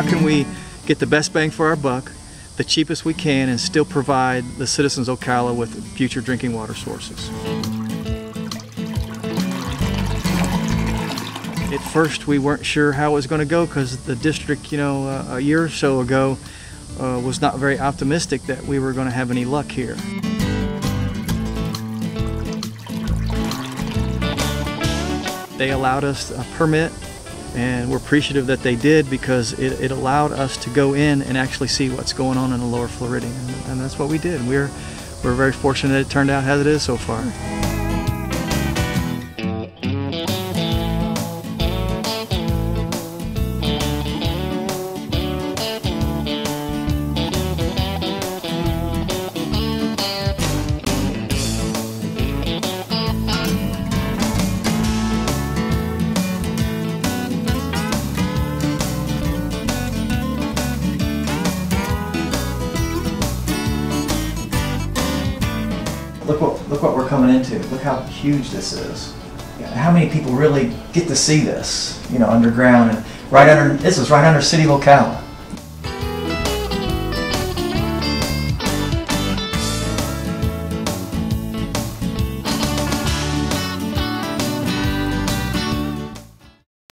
can we get the best bang for our buck, the cheapest we can, and still provide the citizens of Ocala with future drinking water sources. At first, we weren't sure how it was going to go because the district, you know, uh, a year or so ago uh, was not very optimistic that we were going to have any luck here. They allowed us a permit and we're appreciative that they did because it, it, allowed us to go in and actually see what's going on in the lower Floridan and, and that's what we did. We're, we're very fortunate it turned out as it is so far. Look what look what we're coming into. Look how huge this is. How many people really get to see this? You know, underground and right under this is right under City of Ocala.